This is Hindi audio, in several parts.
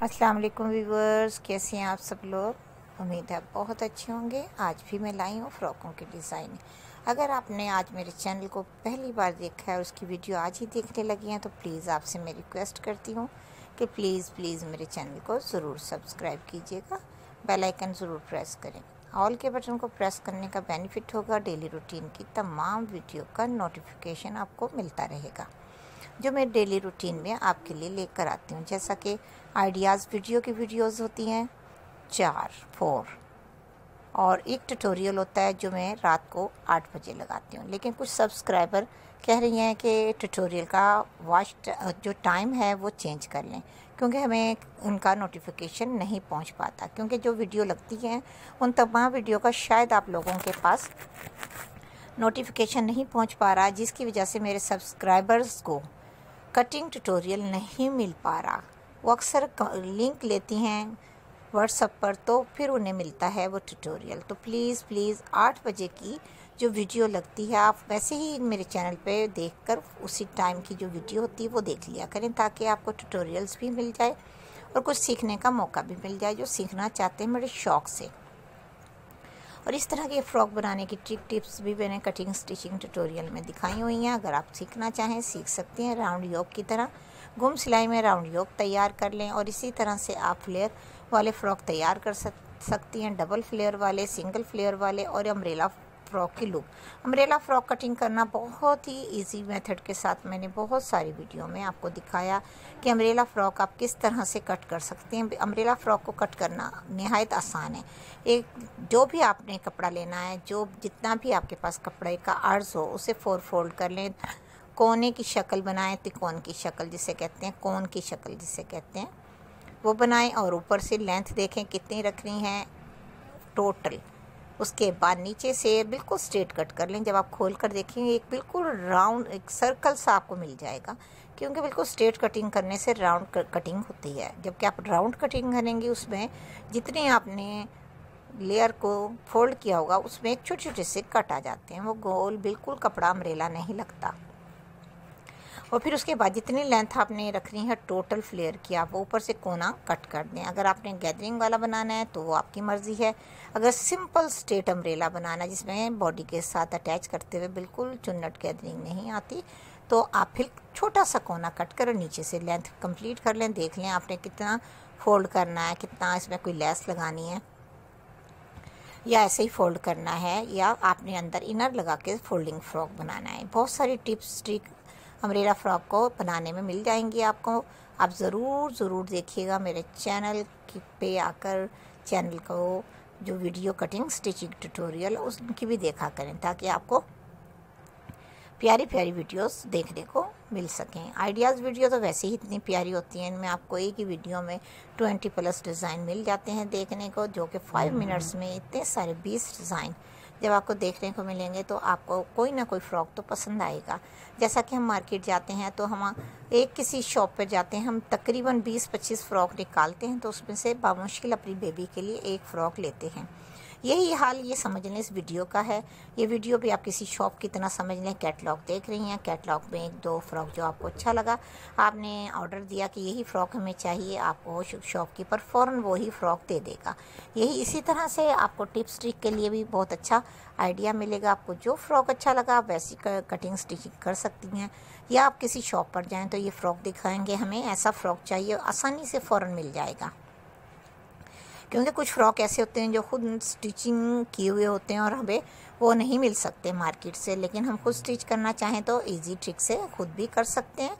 अस्सलाम वालेकुम व्यूवर्स कैसे हैं आप सब लोग? उम्मीद है बहुत अच्छे होंगे। आज भी मैं लाई हूँ फ़्रॉकों के डिज़ाइन। अगर आपने आज मेरे चैनल को पहली बार देखा है और उसकी वीडियो आज ही देखने लगी हैं तो प्लीज़ आपसे मैं रिक्वेस्ट करती हूँ कि प्लीज़ प्लीज़ मेरे चैनल को ज़रूर सब्सक्राइब कीजिएगा। बेल आइकन ज़रूर प्रेस करें। ऑल के बटन को प्रेस करने का बेनिफिट होगा। डेली रूटीन की तमाम वीडियो का नोटिफिकेशन आपको मिलता रहेगा। जो मैं डेली रूटीन में आपके लिए लेकर आती हूँ, जैसा कि आइडियाज़ वीडियो की वीडियोस होती हैं, चार फोर और एक ट्यूटोरियल होता है जो मैं रात को आठ बजे लगाती हूँ। लेकिन कुछ सब्सक्राइबर कह रही हैं कि ट्यूटोरियल का वॉच जो टाइम है वो चेंज कर लें, क्योंकि हमें उनका नोटिफिकेशन नहीं पहुँच पाता। क्योंकि जो वीडियो लगती हैं, उन तमाम वीडियो का शायद आप लोगों के पास नोटिफिकेशन नहीं पहुँच पा रहा, जिसकी वजह से मेरे सब्सक्राइबर्स को कटिंग ट्यूटोरियल नहीं मिल पा रहा। वो अक्सर लिंक लेती हैं व्हाट्सएप पर तो फिर उन्हें मिलता है वो ट्यूटोरियल तो प्लीज़ प्लीज़ आठ बजे की जो वीडियो लगती है, आप वैसे ही मेरे चैनल पे देखकर उसी टाइम की जो वीडियो होती है, वो देख लिया करें ताकि आपको ट्यूटोरियल्स भी मिल जाए और कुछ सीखने का मौका भी मिल जाए, जो सीखना चाहते हैं मेरे शौक़ से। और इस तरह के फ़्रॉक बनाने की ट्रिक टिप्स भी मैंने कटिंग स्टिचिंग ट्यूटोरियल में दिखाई हुई हैं। अगर आप सीखना चाहें, सीख सकते हैं राउंड योग की तरह। गुम सिलाई में राउंड योग तैयार कर लें और इसी तरह से आप फ्लेयर वाले फ़्रॉक तैयार कर सकती हैं, डबल फ्लेयर वाले, सिंगल फ्लेयर वाले और अम्ब्रेला फ़्रॉक की लुक अम्ब्रेला फ़्रॉक कटिंग करना बहुत ही इजी मेथड के साथ मैंने बहुत सारी वीडियो में आपको दिखाया कि अम्ब्रेला फ़्रॉक आप किस तरह से कट कर सकते हैं। अम्ब्रेला फ़्रॉक को कट करना नहायत आसान है। एक, जो भी आपने कपड़ा लेना है, जो जितना भी आपके पास कपड़े का अर्ज़ हो, उसे फोर फोल्ड कर लें। कोने की शक्ल बनाएँ तिकोन की शक्ल जिसे कहते हैं कोन की शक्ल जिसे कहते हैं। वो बनाएँ और ऊपर से लेंथ देखें कितनी रखनी है। टोटल उसके बाद नीचे से बिल्कुल स्ट्रेट कट कर लें। जब आप खोल कर देखेंगे, एक बिल्कुल राउंड एक सर्कल सा आपको मिल जाएगा। क्योंकि बिल्कुल स्ट्रेट कटिंग करने से राउंड कटिंग होती है। जबकि आप राउंड कटिंग करेंगे, उसमें जितने आपने लेयर को फोल्ड किया होगा, उसमें छोटे छोटे से कट आ जाते हैं। वो गोल बिल्कुल कपड़ा अमरेला नहीं लगता। और फिर उसके बाद जितनी लेंथ आपने रखनी है टोटल फ्लेयर की, आप ऊपर से कोना कट कर दें। अगर आपने गैदरिंग वाला बनाना है तो वो आपकी मर्ज़ी है। अगर सिंपल स्ट्रेट अम्ब्रेला बनाना है, जिसमें बॉडी के साथ अटैच करते हुए बिल्कुल चुन्नट गैदरिंग नहीं आती तो आप फिर छोटा सा कोना कट कर, नीचे से लेंथ कंप्लीट कर लें। देख लें आपने कितना फोल्ड करना है, कितना इसमें कोई लेस लगानी है। या ऐसे ही फोल्ड करना है, या आपने अंदर इनर लगा के फोल्डिंग फ्रॉक बनाना है। बहुत सारी टिप्स ट्रिक अमरेला फ्रॉक को बनाने में मिल जाएँगी आपको। आप ज़रूर ज़रूर देखिएगा मेरे चैनल पे आकर चैनल को जो वीडियो कटिंग, स्टिचिंग ट्यूटोरियल, उसकी भी देखा करें ताकि आपको प्यारी प्यारी वीडियोस देखने को मिल सकें। आइडियाज़ वीडियो तो वैसे ही इतनी प्यारी होती हैं, इनमें आपको एक ही वीडियो में ट्वेंटी प्लस डिज़ाइन मिल जाते हैं देखने को, जो कि फाइव मिनट्स में इतने सारे बीस डिज़ाइन जब आपको देखने को मिलेंगे तो आपको कोई ना कोई फ़्रॉक तो पसंद आएगा। जैसा कि हम मार्केट जाते हैं तो हम एक किसी शॉप पर जाते हैं, हम तकरीबन 20-25 फ़्रॉक निकालते हैं तो उसमें से बामुश्किल अपनी बेबी के लिए एक फ़्रॉक लेते हैं। यही हाल ये समझ लें इस वीडियो का है। ये वीडियो भी आप किसी शॉप की तरह समझ लें, कैटलॉग देख रही हैं। कैटलॉग में एक दो फ्रॉक जो आपको अच्छा लगा। आपने ऑर्डर दिया कि यही फ़्रॉक हमें चाहिए, आपको शॉपकीपर फ़ौर वही फ़्रॉक दे देगा। यही इसी तरह से आपको टिप्स ट्रिक के लिए भी बहुत अच्छा आइडिया मिलेगा। आपको जो फ़्रॉक अच्छा लगा आप वैसी कटिंग स्टिचिंग कर सकती हैं। या आप किसी शॉप पर जाएँ तो ये फ़्रॉक दिखाएँगे। हमें ऐसा फ़्रॉक चाहिए, आसानी से फ़ौर मिल जाएगा। क्योंकि कुछ फ़्रॉक ऐसे होते हैं जो खुद स्टिचिंग किए हुए होते हैं और हमें वो नहीं मिल सकते मार्केट से, लेकिन हम खुद स्टिच करना चाहें तो इजी ट्रिक से खुद भी कर सकते हैं।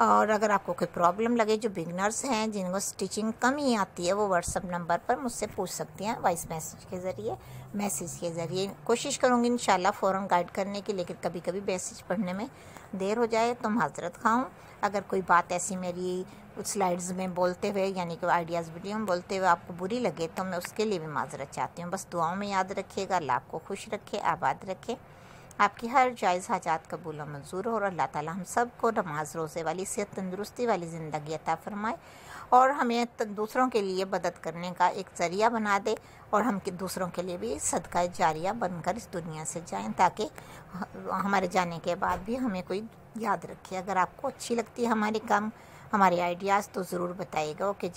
और अगर आपको कोई प्रॉब्लम लगे, जो बिगनर्स हैं, जिनको स्टिचिंग कम ही आती है, वो व्हाट्सअप नंबर पर मुझसे पूछ सकती हैं वॉइस मैसेज के ज़रिए मैसेज के ज़रिए। कोशिश करूँगी इन फ़ौरन गाइड करने की, लेकिन कभी कभी मैसेज पढ़ने में देर हो जाए तो माजरत खाऊँ। अगर कोई बात ऐसी मेरी स्लाइड्स में बोलते हुए, यानी कि आइडियाज़ वीडियो में बोलते हुए आपको बुरी लगे तो मैं उसके लिए भी माजरत चाहती हूँ। बस दुआओं में याद रखिएगा, अल्लाह आपको खुश रखे, आबाद रखे। आपकी हर जायज़ हाजात कबूल और मंजूर हो और अल्लाह ताला हम सबको नमाज़, रोज़े वाली सेहत, तंदरुस्ती वाली ज़िंदगी अता फ़रमाए और हमें दूसरों के लिए मदद करने का एक ज़रिया बना दे और हम दूसरों के लिए भी सदका जारिया बनकर इस दुनिया से जाएँ ताकि हमारे जाने के बाद भी हमें कोई याद रखे। अगर आपको अच्छी लगती है हमारे काम, हमारे आइडियाज़ तो ज़रूर बताइएगा। ओके